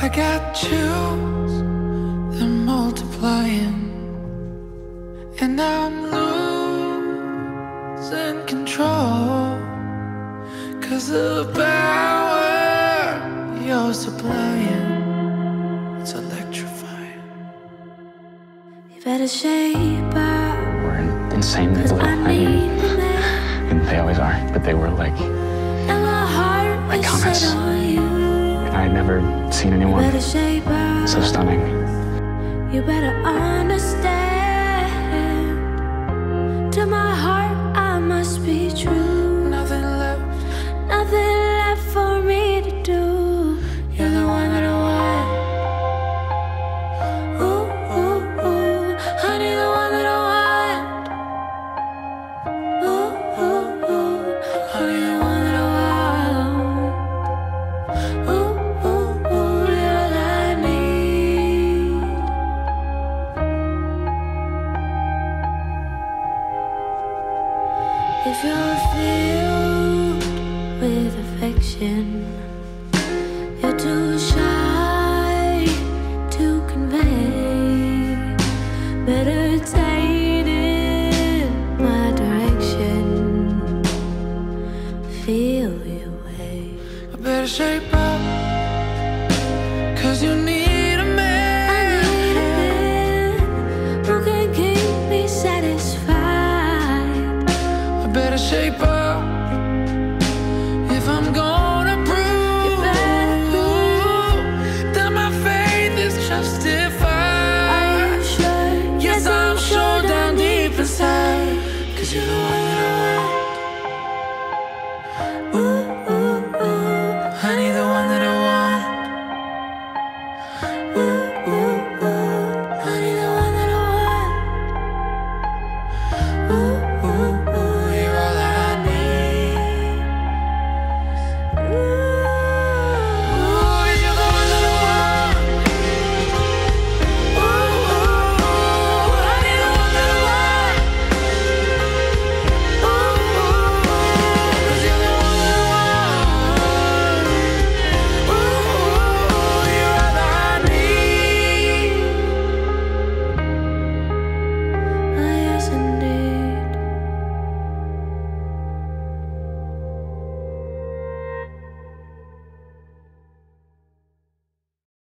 I got chills, they're multiplying, and I'm losing control. Cause the power you're supplying, it's electrifying. You better shape up. We're in- insanely little. I I mean, need and they always are, but they were like, And my heart is Iconics. Set on you. I had never seen anyone Better shape up. so stunning. You better understand. To my heart, I must be true. If you're filled with affection, you're too shy to convey. Better take it my direction. Feel your way. I better shape up. Cause you need